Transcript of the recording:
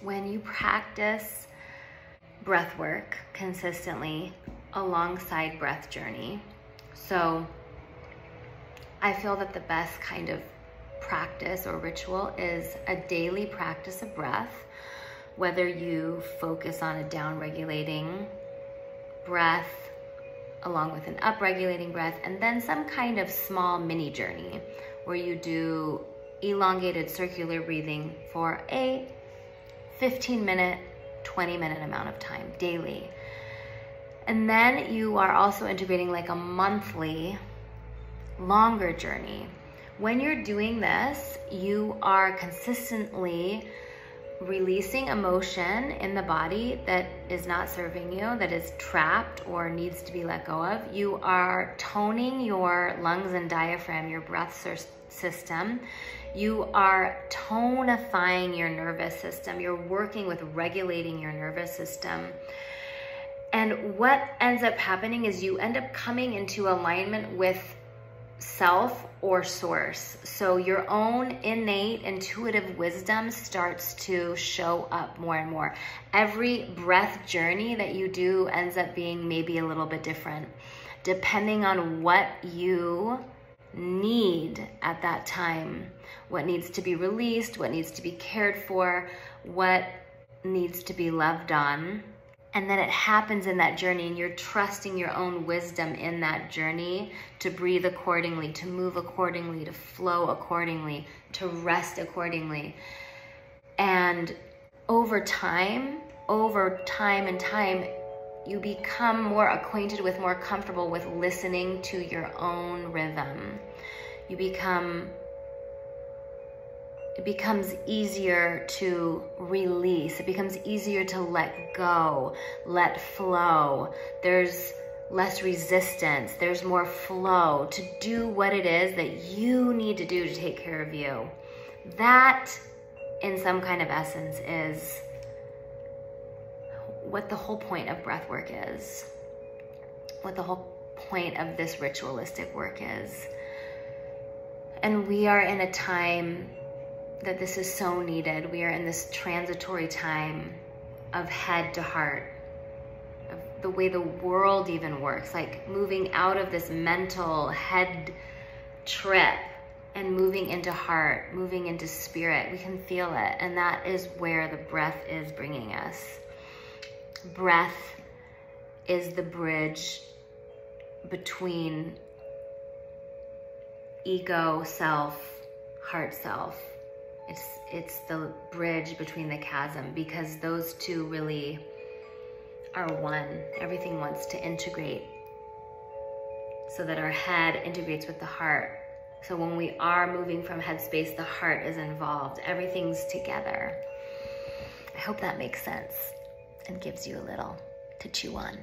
when you practice breath work consistently alongside breath journey. So I feel that the best kind of practice or ritual is a daily practice of breath, whether you focus on a down regulating breath along with an up regulating breath, and then some kind of small mini journey where you do elongated circular breathing for a 15 minute, 20 minute amount of time daily. And then you are also integrating like a monthly longer journey. When you're doing this, you are consistently releasing emotion in the body that is not serving you, that is trapped or needs to be let go of. You are toning your lungs and diaphragm, your breath system. You are tonifying your nervous system. You're working with regulating your nervous system. And what ends up happening is you end up coming into alignment with self or source. So your own innate intuitive wisdom starts to show up more and more. Every breath journey that you do ends up being maybe a little bit different, depending on what you need at that time, what needs to be released, what needs to be cared for, what needs to be loved on. And then it happens in that journey, and you're trusting your own wisdom in that journey to breathe accordingly, to move accordingly, to flow accordingly, to rest accordingly. And over time, over time and time, you become more acquainted with, more comfortable with listening to your own rhythm. You become, it becomes easier to release. It becomes easier to let go, let flow. There's less resistance. There's more flow to do what it is that you need to do to take care of you. That, in some kind of essence, is what the whole point of breath work is, what the whole point of this ritualistic work is. And we are in a time that this is so needed. We are in this transitory time of head to heart, of the way the world even works, like moving out of this mental head trip and moving into heart, moving into spirit. We can feel it. And that is where the breath is bringing us breath is the bridge between ego, self, heart, self. It's, it's the bridge between the chasm because those two really are one. Everything wants to integrate so that our head integrates with the heart. So when we are moving from headspace, the heart is involved. Everything's together. I hope that makes sense and gives you a little to chew on.